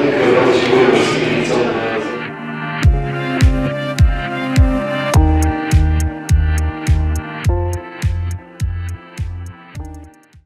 可能我是因为我是